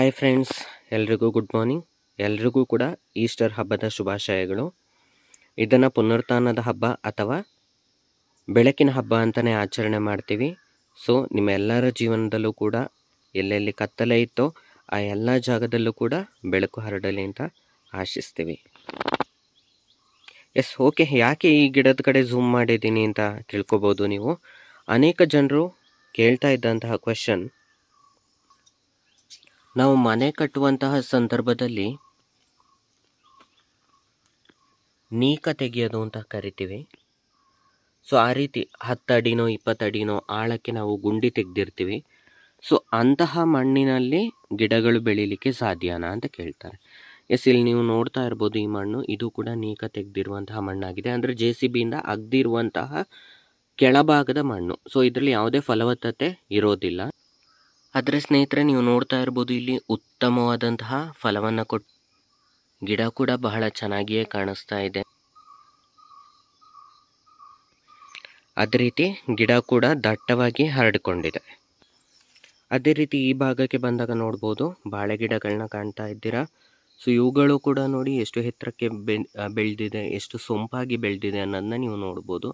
Hi friends ಎಲ್ರಿಗೂ good morning ಎಲ್ರಿಗೂ ಕೂಡ ಈಸ್ಟರ್ ಹಬ್ಬದ ಶುಭಾಶಯಗಳು. ಇದನ್ನು ಪುನರುತ್ಥಾನದ ಹಬ್ಬ ಅಥವಾ ಬೆಳಕಿನ ಹಬ್ಬ ಅಂತಲೇ ಆಚರಣೆ ಮಾಡ್ತೀವಿ. ಸೊ ನಿಮ್ಮೆಲ್ಲರ ಜೀವನದಲ್ಲೂ ಕೂಡ ಎಲ್ಲೆಲ್ಲಿ ಕತ್ತಲೆ ಇತ್ತೋ ಆ ಎಲ್ಲ ಜಾಗದಲ್ಲೂ ಕೂಡ ಬೆಳಕು ಹರಡಲಿ ಅಂತ ಆಶಿಸ್ತೀವಿ. ಎಸ್ ಓಕೆ ಯಾಕೆ ಈ ಗಿಡದ ಕಡೆ ಝೂಮ್ ಮಾಡಿದ್ದೀನಿ ಅಂತ ತಿಳ್ಕೊಬೋದು ನೀವು. ಅನೇಕ ಜನರು ಕೇಳ್ತಾ ಇದ್ದಂತಹ ಕ್ವೆಶನ್ ನಾವು ಮನೆ ಕಟ್ಟುವಂತಹ ಸಂದರ್ಭದಲ್ಲಿ ನೀಕ ತೆಗೆಯೋದು ಅಂತ ಕರಿತೀವಿ. ಸೊ ಆ ರೀತಿ ಹತ್ತಡಿನೋ ಇಪ್ಪತ್ತಡಿನೋ ಆಳಕ್ಕೆ ನಾವು ಗುಂಡಿ ತೆಗೆದಿರ್ತೀವಿ. ಸೊ ಅಂತಹ ಮಣ್ಣಿನಲ್ಲಿ ಗಿಡಗಳು ಬೆಳೀಲಿಕ್ಕೆ ಸಾಧ್ಯನಾ ಅಂತ ಕೇಳ್ತಾರೆ. ಎಸ್ ಇಲ್ಲಿ ನೀವು ನೋಡ್ತಾ ಇರ್ಬೋದು ಈ ಮಣ್ಣು. ಇದು ಕೂಡ ನೀಕ ತೆಗೆದಿರುವಂತಹ ಮಣ್ಣಾಗಿದೆ. ಅಂದರೆ ಜೆ ಸಿ ಬಿಯಿಂದ ಅಗ್ದಿರುವಂತಹ ಕೆಳಭಾಗದ ಮಣ್ಣು. ಸೊ ಇದರಲ್ಲಿ ಯಾವುದೇ ಫಲವತ್ತತೆ ಇರೋದಿಲ್ಲ. ಆದರೆ ಸ್ನೇಹಿತರೆ, ನೀವು ನೋಡ್ತಾ ಇರ್ಬೋದು, ಇಲ್ಲಿ ಉತ್ತಮವಾದಂತಹ ಫಲವನ್ನು ಕೊಟ್ಟು ಗಿಡ ಕೂಡ ಬಹಳ ಚೆನ್ನಾಗಿಯೇ ಕಾಣಿಸ್ತಾ ಇದೆ. ಅದೇ ರೀತಿ ಗಿಡ ಕೂಡ ದಟ್ಟವಾಗಿ ಹರಡಿಕೊಂಡಿದೆ. ಅದೇ ರೀತಿ ಈ ಭಾಗಕ್ಕೆ ಬಂದಾಗ ನೋಡ್ಬೋದು, ಬಾಳೆ ಗಿಡಗಳನ್ನ ಕಾಣ್ತಾ ಇದ್ದೀರಾ? ಸೊ, ಇವುಗಳು ಕೂಡ ನೋಡಿ ಎಷ್ಟು ಎತ್ತರಕ್ಕೆ ಬೆಳೆದಿದೆ, ಎಷ್ಟು ಸೊಂಪಾಗಿ ಬೆಳೆದಿದೆ ಅನ್ನೋದನ್ನ ನೀವು ನೋಡ್ಬೋದು.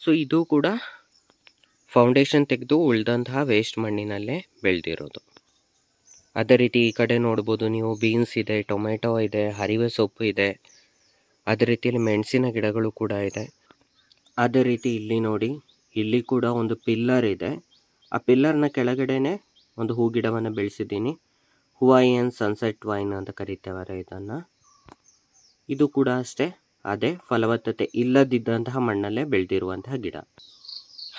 ಸೊ, ಇದು ಕೂಡ ಫೌಂಡೇಶನ್ ತೆಗೆದು ಉಳಿದಂತಹ ವೇಸ್ಟ್ ಮಣ್ಣಿನಲ್ಲೇ ಬೆಳೆದಿರೋದು. ಅದೇ ರೀತಿ ಈ ಕಡೆ ನೋಡ್ಬೋದು ನೀವು ಬೀನ್ಸ್ ಇದೆ ಟೊಮೆಟೊ ಇದೆ, ಹರಿವೆ ಸೊಪ್ಪು ಇದೆ. ಅದೇ ರೀತಿಯಲ್ಲಿ ಮೆಣಸಿನ ಗಿಡಗಳು ಕೂಡ ಇದೆ. ಅದೇ ರೀತಿ ಇಲ್ಲಿ ನೋಡಿ, ಇಲ್ಲಿ ಕೂಡ ಒಂದು ಪಿಲ್ಲರ್ ಇದೆ. ಆ ಪಿಲ್ಲರ್ನ ಕೆಳಗಡೆನೆ ಒಂದು ಹೂ ಗಿಡವನ್ನು ಬೆಳೆಸಿದ್ದೀನಿ. ಹುವಾಯಿಯನ್ ಸನ್ಸೆಟ್ ವೈನ್ ಅಂತ ಕರಿತೇವಾರೆ ಇದನ್ನು. ಇದು ಕೂಡ ಅಷ್ಟೇ, ಅದೇ ಫಲವತ್ತತೆ ಇಲ್ಲದಿದ್ದಂತಹ ಮಣ್ಣಲ್ಲೇ ಬೆಳೆದಿರುವಂತಹ ಗಿಡ.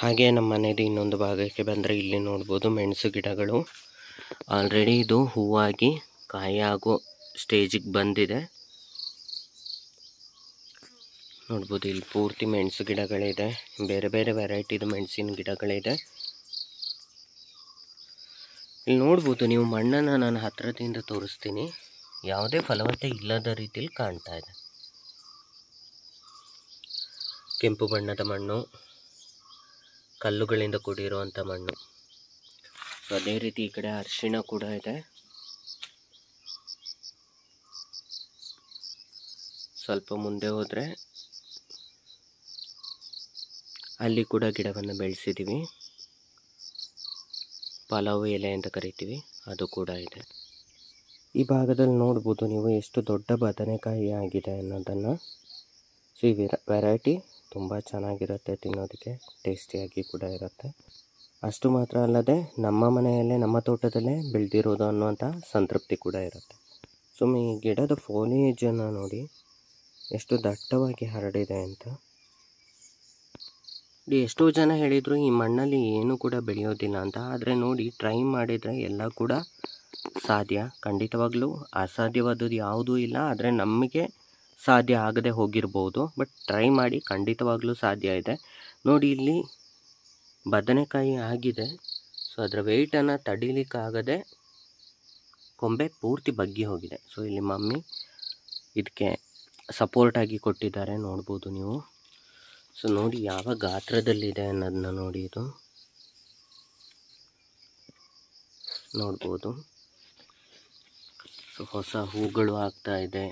ಹಾಗೆ ನಮ್ಮ ಮನೆಯದು ಇನ್ನೊಂದು ಭಾಗಕ್ಕೆ ಬಂದರೆ ಇಲ್ಲಿ ನೋಡ್ಬೋದು ಮೆಣಸು ಗಿಡಗಳು. ಆಲ್ರೆಡಿ ಇದು ಹೂವಾಗಿ ಕಾಯಿ ಆಗೋ ಸ್ಟೇಜಿಗೆ ಬಂದಿದೆ. ನೋಡ್ಬೋದು ಇಲ್ಲಿ ಪೂರ್ತಿ ಮೆಣಸು ಗಿಡಗಳಿದೆ. ಬೇರೆ ಬೇರೆ ವೆರೈಟಿದು ಮೆಣಸಿನ ಗಿಡಗಳಿದೆ. ಇಲ್ಲಿ ನೋಡ್ಬೋದು ನೀವು ಮಣ್ಣನ್ನು ನಾನು ಹತ್ತಿರದಿಂದ ತೋರಿಸ್ತೀನಿ. ಯಾವುದೇ ಫಲವತ್ತೆ ಇಲ್ಲದ ರೀತಿಯಲ್ಲಿ ಕಾಣ್ತಾ ಇದೆ. ಕೆಂಪು ಬಣ್ಣದ ಮಣ್ಣು. ಕಲ್ಲುಗಳಿಂದ ಕೂಡಿರುವಂಥ ಮಣ್ಣು. ಸೊ ಅದೇ ರೀತಿ ಈ ಕಡೆ ಅರಿಶಿಣ ಕೂಡ ಇದೆ. ಸ್ವಲ್ಪ ಮುಂದೆ ಹೋದರೆ ಅಲ್ಲಿ ಕೂಡ ಗಿಡವನ್ನು ಬೆಳೆಸಿದ್ದೀವಿ. ಪಲಾವು ಎಲೆ ಅಂತ ಕರಿತೀವಿ, ಅದು ಕೂಡ ಇದೆ. ಈ ಭಾಗದಲ್ಲಿ ನೋಡ್ಬೋದು ನೀವು ಎಷ್ಟು ದೊಡ್ಡ ಬದನೆಕಾಯಿ ಆಗಿದೆ ಅನ್ನೋದನ್ನು. ಸೊ ಈ ವೆರೈಟಿ ತುಂಬ ಚೆನ್ನಾಗಿರುತ್ತೆ, ತಿನ್ನೋದಕ್ಕೆ ಟೇಸ್ಟಿಯಾಗಿ ಕೂಡ ಇರುತ್ತೆ. ಅಷ್ಟು ಮಾತ್ರ ಅಲ್ಲದೆ ನಮ್ಮ ಮನೆಯಲ್ಲೇ, ನಮ್ಮ ತೋಟದಲ್ಲೇ ಬೆಳೆದಿರೋದು ಅನ್ನುವಂಥ ಸಂತೃಪ್ತಿ ಕೂಡ ಇರುತ್ತೆ. ಸೊ ಈ ಗಿಡದ ಫೋಲಿಯೇಜನ್ನು ನೋಡಿ ಎಷ್ಟು ದಟ್ಟವಾಗಿ ಹರಡಿದೆ ಅಂತ. ಎಷ್ಟೋ ಜನ ಹೇಳಿದರು ಈ ಮಣ್ಣಲ್ಲಿ ಏನು ಕೂಡ ಬೆಳೆಯೋದಿಲ್ಲ ಅಂತ. ಆದರೆ ನೋಡಿ ಟ್ರೈ ಮಾಡಿದರೆ ಎಲ್ಲ ಕೂಡ ಸಾಧ್ಯ. ಖಂಡಿತವಾಗಲೂ ಅಸಾಧ್ಯವಾದದ್ದು ಯಾವುದೂ ಇಲ್ಲ. ಆದರೆ ನಮಗೆ ಸಾಧ್ಯ ಆಗದೆ ಹೋಗಿರ್ಬೋದು, ಬಟ್ ಟ್ರೈ ಮಾಡಿ ಖಂಡಿತವಾಗಲೂ ಸಾಧ್ಯ ಇದೆ. ನೋಡಿ ಇಲ್ಲಿ ಬದನೆಕಾಯಿ ಆಗಿದೆ. ಸೊ ಅದರ ವೆಯ್ಟನ್ನು ತಡಿಲಿಕ್ಕಾಗದೆ ಕೊಂಬೆ ಪೂರ್ತಿ ಬಗ್ಗಿ ಹೋಗಿದೆ. ಸೊ ಇಲ್ಲಿ ಮಮ್ಮಿ ಇದಕ್ಕೆ ಸಪೋರ್ಟಾಗಿ ಕೊಟ್ಟಿದ್ದಾರೆ, ನೋಡ್ಬೋದು ನೀವು. ಸೊ ನೋಡಿ ಯಾವ ಗಾತ್ರದಲ್ಲಿದೆ ಅನ್ನೋದನ್ನ ನೋಡಿ ಇದು. ನೋಡ್ಬೋದು. ಸೊ ಹೊಸ ಹೂಗಳು ಆಗ್ತಾ ಇದೆ.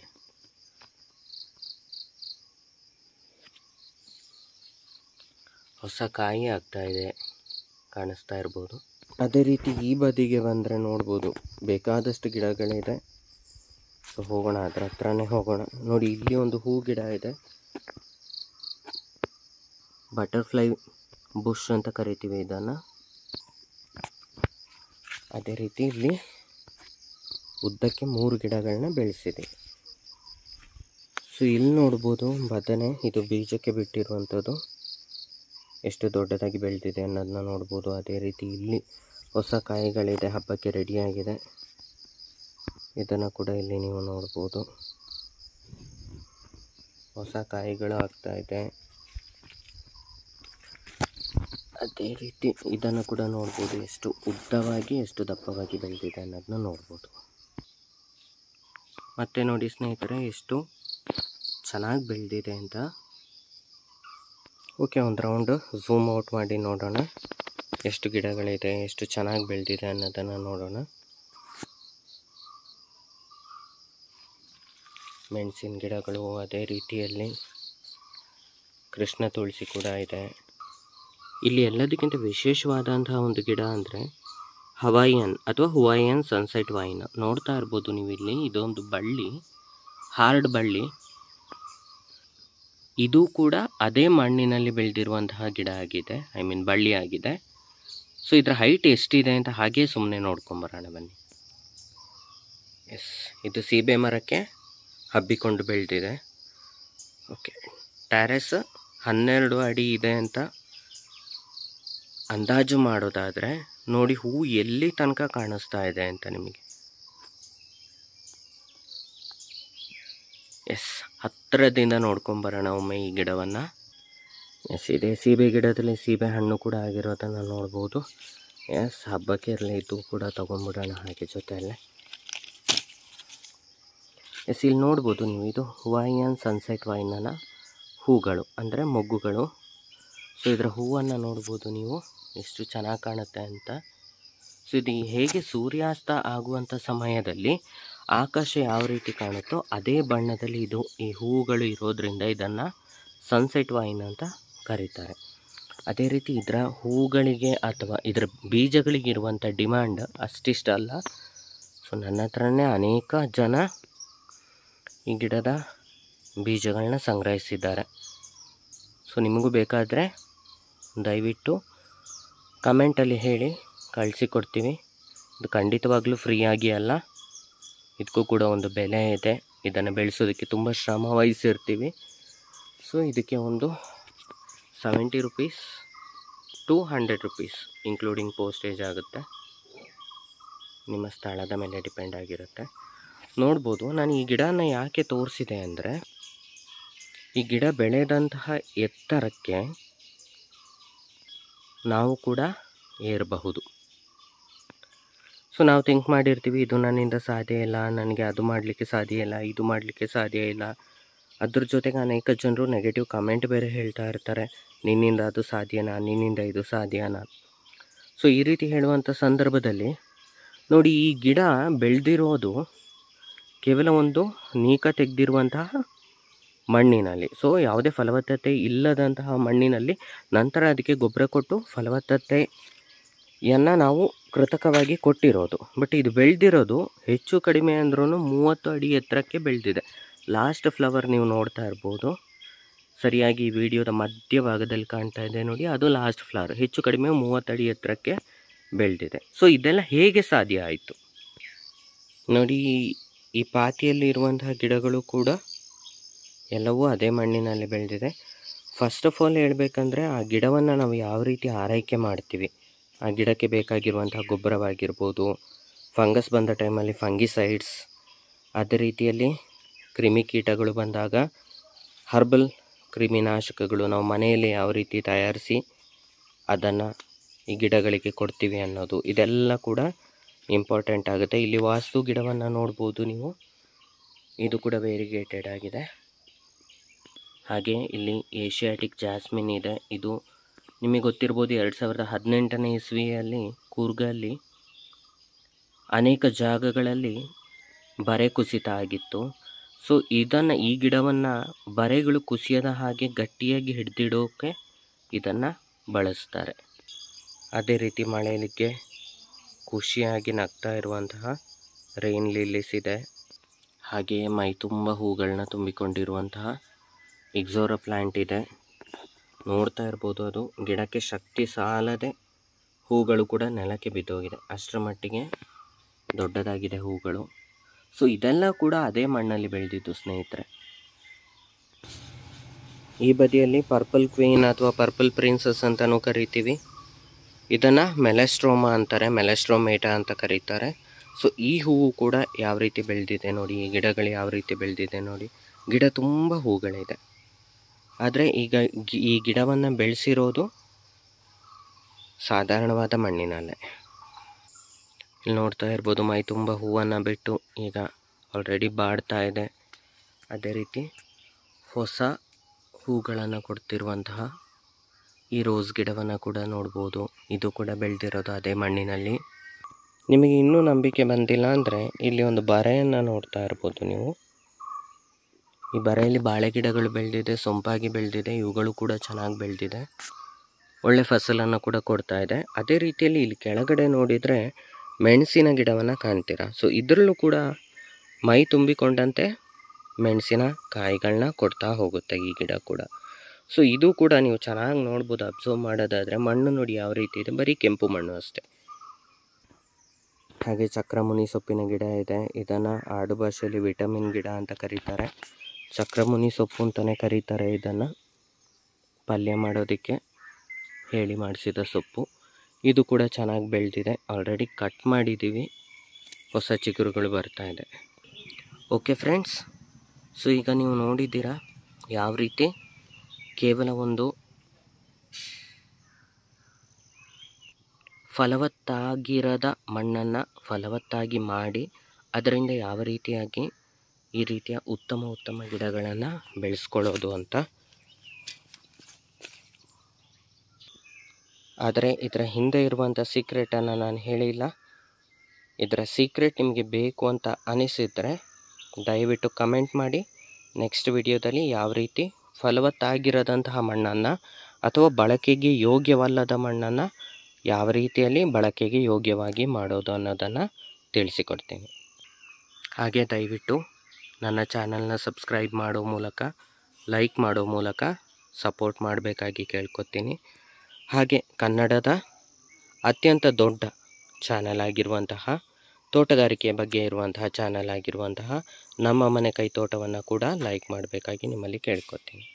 ಹೊಸ ಕಾಯಿ ಆಗ್ತಾ ಇದೆ, ಕಾಣಿಸ್ತಾ ಇರ್ಬೋದು. ಅದೇ ರೀತಿ ಈ ಬದಿಗೆ ಬಂದರೆ ನೋಡ್ಬೋದು, ಬೇಕಾದಷ್ಟು ಗಿಡಗಳಿದೆ. ಸೊ ಹೋಗೋಣ, ಅದ್ರ ಹತ್ರನೇ ಹೋಗೋಣ. ನೋಡಿ, ಇಲ್ಲಿ ಒಂದು ಹೂ ಗಿಡ ಇದೆ. ಬಟರ್ಫ್ಲೈ ಬುಷ್ ಅಂತ ಕರಿತೀವಿ ಇದನ್ನು. ಅದೇ ರೀತಿ ಇಲ್ಲಿ ಉದ್ದಕ್ಕೆ ಮೂರು ಗಿಡಗಳನ್ನ ಬೆಳೆಸಿದೆ. ಸೊ ಇಲ್ಲಿ ನೋಡ್ಬೋದು, ಬದನೆ, ಇದು ಬೀಜಕ್ಕೆ ಬಿಟ್ಟಿರುವಂಥದ್ದು. ಎಷ್ಟು ದೊಡ್ಡದಾಗಿ ಬೆಳೆದಿದೆ ಅನ್ನೋದನ್ನ ನೋಡ್ಬೋದು. ಅದೇ ರೀತಿ ಇಲ್ಲಿ ಹೊಸ ಕಾಯಿಗಳಿದೆ, ಹಬ್ಬಕ್ಕೆ ರೆಡಿಯಾಗಿದೆ ಇದನ್ನು ಕೂಡ ಇಲ್ಲಿ ನೀವು ನೋಡ್ಬೋದು. ಹೊಸ ಕಾಯಿಗಳು ಆಗ್ತಾ ಇದೆ. ಅದೇ ರೀತಿ ಇದನ್ನು ಕೂಡ ನೋಡ್ಬೋದು. ಎಷ್ಟು ಉದ್ದವಾಗಿ, ಎಷ್ಟು ದಪ್ಪವಾಗಿ ಬೆಳೆದಿದೆ ಅನ್ನೋದನ್ನ ನೋಡ್ಬೋದು. ಮತ್ತು ನೋಡಿ ಸ್ನೇಹಿತರೆ, ಎಷ್ಟು ಚೆನ್ನಾಗಿ ಬೆಳೆದಿದೆ ಅಂತ ಓಕೆ, ಒಂದು ರೌಂಡು ಝೂಮ್ ಔಟ್ ಮಾಡಿ ನೋಡೋಣ. ಎಷ್ಟು ಗಿಡಗಳಿದೆ, ಎಷ್ಟು ಚೆನ್ನಾಗಿ ಬೆಳೆದಿದೆ ಅನ್ನೋದನ್ನು ನೋಡೋಣ. ಮೆಣಸಿನ ಗಿಡಗಳು ಅದೇ ರೀತಿಯಲ್ಲಿ ಕೃಷ್ಣ ತುಳಸಿ ಕೂಡ ಇದೆ. ಇಲ್ಲಿ ಎಲ್ಲದಕ್ಕಿಂತ ವಿಶೇಷವಾದಂತಹ ಒಂದು ಗಿಡ ಅಂದರೆ ಹವಾಯಿಯನ್ ಅಥವಾ ಹುವಾಯಿಯನ್ ಸನ್ಸೆಟ್ ವೈನ್. ನೋಡ್ತಾ ಇರ್ಬೋದು ನೀವು ಇಲ್ಲಿ ಇದೊಂದು ಬಳ್ಳಿ, ಹಾರ್ಡ್ ಬಳ್ಳಿ. ಇದು ಕೂಡ ಅದೇ ಮಣ್ಣಿನಲ್ಲಿ ಬೆಳೆದಿರುವಂತಹ ಗಿಡ ಆಗಿದೆ. ಐ ಮೀನ್ ಬಳ್ಳಿ ಆಗಿದೆ. ಸೊ ಇದರ ಹೈಟ್ ಎಷ್ಟಿದೆ ಅಂತ ಹಾಗೆ ಸುಮ್ಮನೆ ನೋಡ್ಕೊಂಬರೋಣ ಬನ್ನಿ. ಎಸ್ ಇದು ಸೀಬೆ ಮರಕ್ಕೆ ಹಬ್ಬಿಕೊಂಡು ಬೆಳೆದಿದೆ. ಓಕೆ ಟ್ಯಾರೆಸ್ ಹನ್ನೆರಡು ಅಡಿ ಇದೆ ಅಂತ ಅಂದಾಜು ಮಾಡೋದಾದರೆ ನೋಡಿ ಹೂ ಎಲ್ಲಿ ತನಕ ಕಾಣಿಸ್ತಾ ಇದೆ ಅಂತ ನಿಮಗೆ. ಎಸ್ ಹತ್ತಿರದಿಂದ ನೋಡ್ಕೊಂಬರೋಣ ಒಮ್ಮೆ ಈ ಗಿಡವನ್ನು. ಎಸ್, ಇದೆ ಸೀಬೆ ಗಿಡದಲ್ಲಿ ಸೀಬೆ ಹಣ್ಣು ಕೂಡ ಆಗಿರೋದನ್ನು ನೋಡ್ಬೋದು. ಎಸ್, ಹಬ್ಬಕ್ಕೆ ಇರಲಿ, ಇದು ಕೂಡ ತೊಗೊಂಬಿಡೋಣ ಹಾಗೆ ಜೊತೆಯಲ್ಲೇ. ಎಸ್, ಇಲ್ಲಿ ನೋಡ್ಬೋದು ನೀವು, ಇದು ವೈನ್ ಸನ್ಸೆಟ್ ವೈನನ ಹೂಗಳು, ಅಂದರೆ ಮೊಗ್ಗುಗಳು. ಸೊ ಇದರ ಹೂವನ್ನು ನೋಡ್ಬೋದು ನೀವು, ಎಷ್ಟು ಚೆನ್ನಾಗಿ ಕಾಣುತ್ತೆ ಅಂತ. ಸೊ ಇದು ಹೇಗೆ ಸೂರ್ಯಾಸ್ತ ಆಗುವಂಥ ಸಮಯದಲ್ಲಿ ಆಕಾಶ ಯಾವ ರೀತಿ ಕಾಣುತ್ತೋ ಅದೇ ಬಣ್ಣದಲ್ಲಿ ಇದು ಈ ಹೂವುಗಳು ಇರೋದ್ರಿಂದ ಇದನ್ನು ಸನ್ಸೆಟ್ ವೈನ್ ಅಂತ ಕರೀತಾರೆ. ಅದೇ ರೀತಿ ಇದರ ಹೂಗಳಿಗೆ ಅಥವಾ ಇದರ ಬೀಜಗಳಿಗೆ ಇರುವಂಥ ಡಿಮ್ಯಾಂಡ್ ಅಷ್ಟಿಷ್ಟಲ್ಲ ಸೊ ನನ್ನ ಹತ್ರನೇ ಅನೇಕ ಜನ ಈ ಗಿಡದ ಬೀಜಗಳನ್ನ ಸಂಗ್ರಹಿಸಿದ್ದಾರೆ. ಸೊ ನಿಮಗೂ ಬೇಕಾದರೆ ದಯವಿಟ್ಟು ಕಮೆಂಟಲ್ಲಿ ಹೇಳಿ ಕಳಿಸಿಕೊಡ್ತೀವಿ ಇದು ಖಂಡಿತವಾಗ್ಲೂ ಫ್ರೀಯಾಗಿ ಅಲ್ಲ. ಇದಕ್ಕೂ ಕೂಡ ಒಂದು ಬೆಲೆ ಇದೆ. ಇದನ್ನು ಬೆಳೆಸೋದಕ್ಕೆ ತುಂಬ ಶ್ರಮ ವಹಿಸಿರ್ತೀವಿ. ಸೊ ಇದಕ್ಕೆ ಒಂದು seventy rupees two hundred rupees including postage ಆಗುತ್ತೆ. ನಿಮ್ಮ ಸ್ಥಳದ ಮೇಲೆ ಡಿಪೆಂಡ್ ಆಗಿರುತ್ತೆ. ನೋಡ್ಬೋದು, ನಾನು ಈ ಗಿಡನ ಯಾಕೆ ತೋರಿಸಿದೆ ಅಂದರೆ, ಈ ಗಿಡ ಬೆಳೆದಂತಹ ಎತ್ತರಕ್ಕೆ ನಾವು ಕೂಡ ಏರಬಹುದು. ಸೊ ನಾವು ಥಿಂಕ್ ಮಾಡಿರ್ತೀವಿ, ಇದು ನನ್ನಿಂದ ಸಾಧ್ಯ ಇಲ್ಲ, ನನಗೆ ಅದು ಮಾಡಲಿಕ್ಕೆ ಸಾಧ್ಯ ಇಲ್ಲ, ಇದು ಮಾಡಲಿಕ್ಕೆ ಸಾಧ್ಯ ಇಲ್ಲ. ಅದ್ರ ಜೊತೆಗೆ ಅನೇಕ ಜನರು ನೆಗೆಟಿವ್ ಕಮೆಂಟ್ ಬೇರೆ ಹೇಳ್ತಾ ಇರ್ತಾರೆ, ನಿನ್ನಿಂದ ಅದು ಸಾಧ್ಯನಾ? ನಿನ್ನಿಂದ ಇದು ಸಾಧ್ಯನಾ? ಸೊ ಈ ರೀತಿ ಹೇಳುವಂಥ ಸಂದರ್ಭದಲ್ಲಿ ನೋಡಿ, ಈ ಗಿಡ ಬೆಳೆದಿರೋದು ಕೇವಲ ಒಂದು ನೀಕ ತೆಗೆದಿರುವಂತಹ ಮಣ್ಣಿನಲ್ಲಿ. ಸೊ ಯಾವುದೇ ಫಲವತ್ತತೆ ಇಲ್ಲದಂತಹ ಮಣ್ಣಿನಲ್ಲಿ ನಂತರ ಅದಕ್ಕೆ ಗೊಬ್ಬರ ಕೊಟ್ಟು ಫಲವತ್ತತೆಯನ್ನು ನಾವು ಕೃತಕವಾಗಿ ಕೊಟ್ಟಿರೋದು. ಬಟ್ ಇದು ಬೆಳೆದಿರೋದು ಹೆಚ್ಚು ಕಡಿಮೆ ಅಂದ್ರೂ ಮೂವತ್ತು ಅಡಿ ಎತ್ತರಕ್ಕೆ ಬೆಳೆದಿದೆ. ಲಾಸ್ಟ್ ಫ್ಲವರ್ ನೀವು ನೋಡ್ತಾ ಇರ್ಬೋದು. ಸರಿಯಾಗಿ ಈ ವಿಡಿಯೋದ ಮಧ್ಯಭಾಗದಲ್ಲಿ ಕಾಣ್ತಾ ಇದೆ ನೋಡಿ, ಅದು ಲಾಸ್ಟ್ ಫ್ಲವರ್ ಹೆಚ್ಚು ಕಡಿಮೆ ಮೂವತ್ತು ಅಡಿ ಎತ್ತರಕ್ಕೆ ಬೆಳೆದಿದೆ. ಸೊ ಇದೆಲ್ಲ ಹೇಗೆ ಸಾಧ್ಯ ಆಯಿತು? ನೋಡಿ, ಈ ಪಾತಿಯಲ್ಲಿ ಇರುವಂತಹ ಗಿಡಗಳು ಕೂಡ ಎಲ್ಲವೂ ಅದೇ ಮಣ್ಣಿನಲ್ಲಿ ಬೆಳೆದಿದೆ. ಫಸ್ಟ್ ಆಫ್ ಆಲ್ ಹೇಳಬೇಕಂದ್ರೆ ಆ ಗಿಡವನ್ನು ನಾವು ಯಾವ ರೀತಿ ಆರೈಕೆ ಮಾಡ್ತೀವಿ? ಆ ಗಿಡಕ್ಕೆ ಬೇಕಾಗಿರುವಂತಹ ಗೊಬ್ಬರವಾಗಿರ್ಬೋದು. ಫಂಗಸ್ ಬಂದ ಟೈಮಲ್ಲಿ ಫಂಗಿಸೈಡ್ಸ್. ಅದೇ ರೀತಿಯಲ್ಲಿ ಕ್ರಿಮಿಕೀಟಗಳು ಬಂದಾಗ ಹರ್ಬಲ್ ಕ್ರಿಮಿನಾಶಕಗಳು ನಾವು ಮನೆಯಲ್ಲಿ ಯಾವ ರೀತಿ ತಯಾರಿಸಿ ಅದನ್ನು ಈ ಗಿಡಗಳಿಗೆ ಕೊಡ್ತೀವಿ ಅನ್ನೋದು ಇದೆಲ್ಲ ಕೂಡ ಇಂಪಾರ್ಟೆಂಟ್ ಆಗುತ್ತೆ. ಇಲ್ಲಿ ವಾಸ್ತು ಗಿಡವನ್ನು ನೋಡ್ಬೋದು ನೀವು. ಇದು ಕೂಡ ವೇರಿಗೇಟೆಡ್ ಆಗಿದೆ. ಹಾಗೆ ಇಲ್ಲಿ ಏಷ್ಯಾಟಿಕ್ ಜಾಸ್ಮಿನ್ ಇದೆ. ಇದು ನಿಮಗೆ ಗೊತ್ತಿರ್ಬೋದು ಎರಡು ಸಾವಿರದ ಹದಿನೆಂಟನೇ ಇಸ್ವಿಯಲ್ಲಿ ಕೂರ್ಗಲ್ಲಿ ಅನೇಕ ಜಾಗಗಳಲ್ಲಿ ಬರೆ ಕುಸಿತ ಆಗಿತ್ತು. ಸೊ, ಇದನ್ನು ಈ ಗಿಡವನ್ನು ಬರೆಗಳು ಕುಸಿಯದ ಹಾಗೆ ಗಟ್ಟಿಯಾಗಿ ಹಿಡಿದಿಡೋಕೆ ಇದನ್ನು ಬಳಸ್ತಾರೆ. ಅದೇ ರೀತಿ ಮಳೆಯಲಿಕ್ಕೆ ಖುಷಿಯಾಗಿ ನಗ್ತಾ ಇರುವಂತಹ ರೈನ್ ಲಿಲ್ಲಿಸ್ ಇದೆ. ಹಾಗೆಯೇ ಮೈ ತುಂಬ ಹೂಗಳನ್ನ ತುಂಬಿಕೊಂಡಿರುವಂತಹ ಎಕ್ಸೋರ ಪ್ಲ್ಯಾಂಟ್ ಇದೆ. ನೋಡ್ತಾ ಇರ್ಬೋದು ಅದು. ಗಿಡಕ್ಕೆ ಶಕ್ತಿ ಸಾಲದೆ ಹೂಗಳು ಕೂಡ ನೆಲಕ್ಕೆ ಬಿದ್ದೋಗಿದೆ. ಅಷ್ಟರ ಮಟ್ಟಿಗೆ ದೊಡ್ಡದಾಗಿದೆ ಹೂಗಳು. ಸೊ ಇದೆಲ್ಲ ಕೂಡ ಅದೇ ಮಣ್ಣಲ್ಲಿ ಬೆಳೆದಿತ್ತು ಸ್ನೇಹಿತರೆ. ಈ ಬದಿಯಲ್ಲಿ ಪರ್ಪಲ್ ಕ್ವೀನ್ ಅಥವಾ ಪರ್ಪಲ್ ಪ್ರಿನ್ಸಸ್ ಅಂತಲೂ ಕರಿತೀವಿ. ಇದನ್ನು ಮೆಲೆಸ್ಟ್ರೋಮಾ ಅಂತಾರೆ. ಮೆಲೆಸ್ಟ್ರೋಮೇಟಾ ಅಂತ ಕರೀತಾರೆ. ಸೊ ಈ ಹೂವು ಕೂಡ ಯಾವ ರೀತಿ ಬೆಳೆದಿದೆ ನೋಡಿ. ಈ ಗಿಡಗಳು ಯಾವ ರೀತಿ ಬೆಳೆದಿದೆ ನೋಡಿ. ಗಿಡ ತುಂಬ ಹೂಗಳಿದೆ. ಆದರೆ ಈಗ ಈ ಗಿಡವನ್ನು ಬೆಳೆಸಿರೋದು ಸಾಧಾರಣವಾದ ಮಣ್ಣಿನಲ್ಲೇ. ಇಲ್ಲಿ ನೋಡ್ತಾ ಇರ್ಬೋದು ಮೈ ತುಂಬ ಹೂವನ್ನು ಬಿಟ್ಟು ಈಗ ಆಲ್ರೆಡಿ ಬಾಡ್ತಾ ಇದೆ. ಅದೇ ರೀತಿ ಹೊಸ ಹೂಗಳನ್ನು ಕೊಡ್ತಿರುವಂತಹ ಈ ರೋಸ್ ಗಿಡವನ್ನು ಕೂಡ ನೋಡ್ಬೋದು. ಇದು ಕೂಡ ಬೆಳೆದಿರೋದು ಅದೇ ಮಣ್ಣಿನಲ್ಲಿ. ನಿಮಗೆ ಇನ್ನೂ ನಂಬಿಕೆ ಬಂದಿಲ್ಲ ಅಂದರೆ ಇಲ್ಲಿ ಒಂದು ಬರೆಯನ್ನು ನೋಡ್ತಾ ಇರ್ಬೋದು ನೀವು. ಈ ಬರೆಯಲ್ಲಿ ಬಾಳೆ ಗಿಡಗಳು ಬೆಳೆದಿದೆ, ಸೊಂಪಾಗಿ ಬೆಳೆದಿದೆ, ಇವುಗಳು ಕೂಡ ಚೆನ್ನಾಗಿ ಬೆಳೆದಿದೆ. ಒಳ್ಳೆ ಫಸಲನ್ನು ಕೂಡ ಕೊಡ್ತಾ ಇದೆ. ಅದೇ ರೀತಿಯಲ್ಲಿ ಇಲ್ಲಿ ಕೆಳಗಡೆ ನೋಡಿದರೆ ಮೆಣಸಿನ ಗಿಡವನ್ನು ಕಾಣ್ತೀರಾ? ಸೊ ಇದರಲ್ಲೂ ಕೂಡ ಮೈ ತುಂಬಿಕೊಂಡಂತೆ ಮೆಣಸಿನ ಕಾಯಿಗಳನ್ನ ಕೊಡ್ತಾ ಹೋಗುತ್ತೆ ಈ ಗಿಡ ಕೂಡ. ಸೊ ಇದು ಕೂಡ ನೀವು ಚೆನ್ನಾಗಿ ನೋಡ್ಬೋದು, ಅಬ್ಸರ್ವ್ ಮಾಡೋದಾದರೆ ಮಣ್ಣು ನೋಡಿ ಯಾವ ರೀತಿ ಇದೆ. ಬರೀ ಕೆಂಪು ಮಣ್ಣು ಅಷ್ಟೇ. ಹಾಗೆ ಚಕ್ರಮುನಿ ಸೊಪ್ಪಿನ ಗಿಡ ಇದೆ. ಇದನ್ನು ಆಡು ಭಾಷೆಯಲ್ಲಿ ವಿಟಮಿನ್ ಗಿಡ ಅಂತ ಕರೀತಾರೆ. ಚಕ್ರಮುನಿ ಸೊಪ್ಪು ಅಂತಲೇ ಕರೀತಾರೆ. ಇದನ್ನು ಪಲ್ಯ ಮಾಡೋದಕ್ಕೆ ಹೇಳಿ ಮಾಡಿಸಿದ ಸೊಪ್ಪು. ಇದು ಕೂಡ ಚೆನ್ನಾಗಿ ಬೆಳೆದಿದೆ. ಆಲ್ರೆಡಿ ಕಟ್ ಮಾಡಿದ್ದೀವಿ ಹೊಸ ಚಿಗುರುಗಳು ಬರ್ತಾ ಇದೆ. ಓಕೆ ಫ್ರೆಂಡ್ಸ್ ಸೊ ಈಗ ನೀವು ನೋಡಿದ್ದೀರಾ ಯಾವ ರೀತಿ ಕೇವಲ ಒಂದು ಫಲವತ್ತಾಗಿರದ ಮಣ್ಣನ್ನು ಫಲವತ್ತಾಗಿ ಮಾಡಿ ಅದರಿಂದ ಯಾವ ರೀತಿಯಾಗಿ ಈ ರೀತಿಯ ಉತ್ತಮ ಉತ್ತಮ ಗಿಡಗಳನ್ನು ಬೆಳೆಸ್ಕೊಳ್ಳೋದು ಅಂತ. ಆದರೆ ಇದರ ಹಿಂದೆ ಇರುವಂಥ ಸೀಕ್ರೆಟನ್ನು ನಾನು ಹೇಳಿಲ್ಲ. ಇದರ ಸೀಕ್ರೆಟ್ ನಿಮಗೆ ಬೇಕು ಅಂತ ಅನಿಸಿದರೆ ದಯವಿಟ್ಟು ಕಮೆಂಟ್ ಮಾಡಿ. ನೆಕ್ಸ್ಟ್ ವಿಡಿಯೋದಲ್ಲಿ ಯಾವ ರೀತಿ ಫಲವತ್ತಾಗಿರದಂತಹ ಮಣ್ಣನ್ನು ಅಥವಾ ಬಳಕೆಗೆ ಯೋಗ್ಯವಲ್ಲದ ಮಣ್ಣನ್ನು ಯಾವ ರೀತಿಯಲ್ಲಿ ಬಳಕೆಗೆ ಯೋಗ್ಯವಾಗಿ ಮಾಡೋದು ಅನ್ನೋದನ್ನು ತಿಳಿಸಿಕೊಡ್ತೀನಿ. ಹಾಗೆ ದಯವಿಟ್ಟು ನನ್ನ ಚಾನಲ್ನ ಸಬ್ಸ್ಕ್ರೈಬ್ ಮಾಡೋ ಮೂಲಕ, ಲೈಕ್ ಮಾಡೋ ಮೂಲಕ ಸಪೋರ್ಟ್ ಮಾಡಬೇಕಾಗಿ ಕೇಳ್ಕೊತೀನಿ. ಹಾಗೆ ಕನ್ನಡದ ಅತ್ಯಂತ ದೊಡ್ಡ ಚಾನಲ್ ಆಗಿರುವಂತಹ ತೋಟಗಾರಿಕೆಯ ಬಗ್ಗೆ ಇರುವಂತಹ ಚಾನಲ್ ಆಗಿರುವಂತಹ ನಮ್ಮ ಮನೆ ಕೈ ತೋಟವನ್ನು ಕೂಡ ಲೈಕ್ ಮಾಡಬೇಕಾಗಿ ನಿಮ್ಮಲ್ಲಿ ಕೇಳ್ಕೊತೀನಿ.